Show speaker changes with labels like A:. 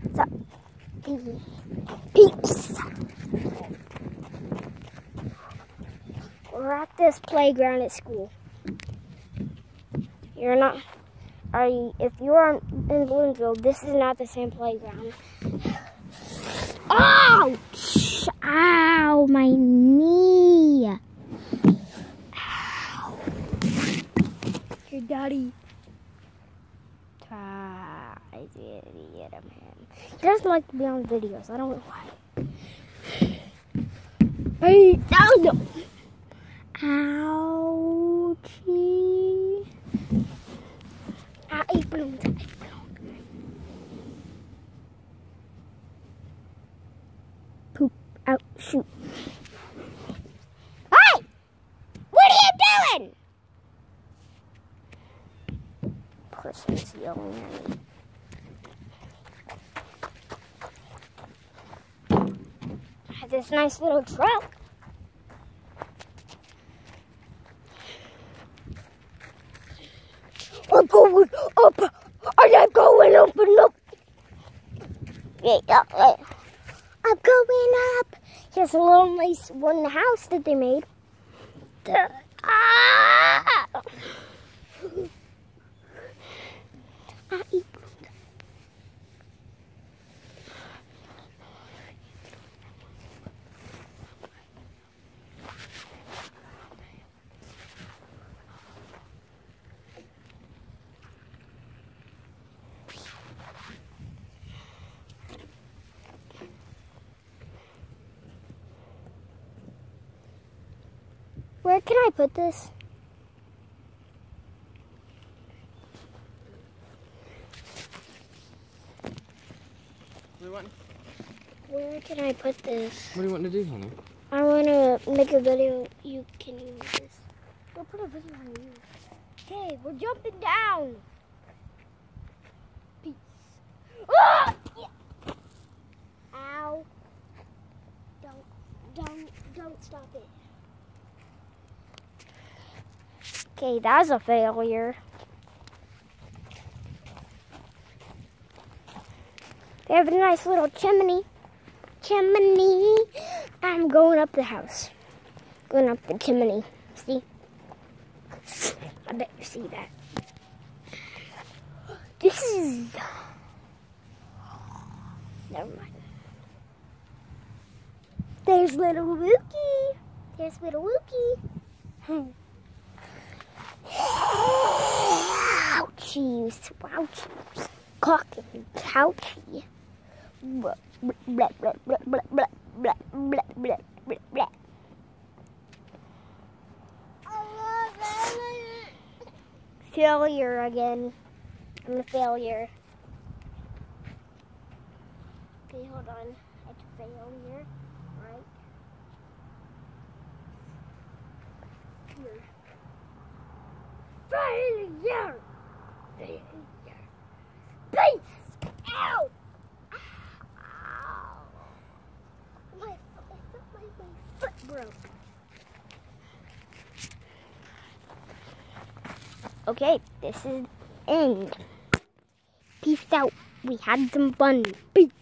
A: what's up? Peeps! We're at this playground at school. You're not. Are you? If you're in Bloomfield, this is not the same playground. Ouch! Ow! My knee. Ow! Your daddy. I did get him. He doesn't like to be on videos. I don't know why. Hey, no, no. Ouchie. Ah, eight balloons. Balloons. Poop out, shoot. Hey! What are you doing? Person's yelling at me. I have this nice little truck. I'm going up. I'm going up and up. Yeah. I'm going up. Here's a little nice one house that they made. Ah! I eat Where can I put this?
B: What do you want?
A: Where can I put this?
B: What do you want to do, honey?
A: I want to make a video. You can use this. Go put a video on you. Okay, we're jumping down. Peace. Ah! Yeah. Ow. Don't, don't, don't stop it. Okay, that's a failure. They have a nice little chimney. Chimney. I'm going up the house. Going up the chimney. See? I bet you see that. This is. Never mind. There's little Wookie. There's little Wookie. Ouchies, wouchies, cocky, couchy. Failure again. I'm a failure. Okay, hold on. It's failure, Failure! Failure. Peace! Ow! Ow! My, my, my, foot broke. Okay, this is end. Peace out. We had some fun. Peace.